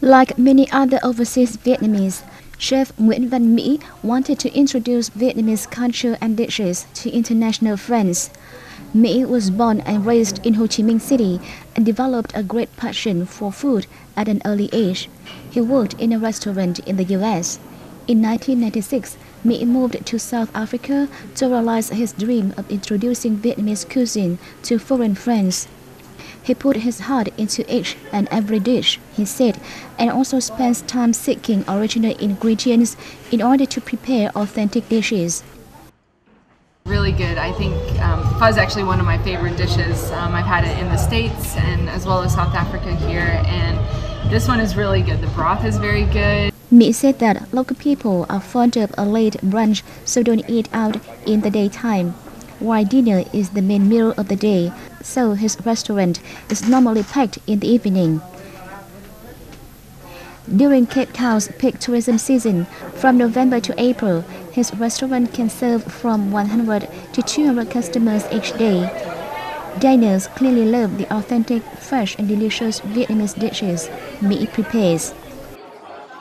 Like many other overseas Vietnamese, Chef Nguyễn Văn Mỹ wanted to introduce Vietnamese culture and dishes to international friends. Mỹ was born and raised in Ho Chi Minh City and developed a great passion for food at an early age. He worked in a restaurant in the US. In 1996, Mỹ moved to South Africa to realize his dream of introducing Vietnamese cuisine to foreign friends. He put his heart into each and every dish, he said, and also spends time seeking original ingredients in order to prepare authentic dishes. Really good. I think um, pho is actually one of my favorite dishes. Um, I've had it in the States and as well as South Africa here, and this one is really good. The broth is very good. Mỹ said that local people are fond of a late brunch, so don't eat out in the daytime while dinner is the main meal of the day, so his restaurant is normally packed in the evening. During Cape Town's peak tourism season, from November to April, his restaurant can serve from 100 to 200 customers each day. Diners clearly love the authentic, fresh, and delicious Vietnamese dishes Mỹ prepares.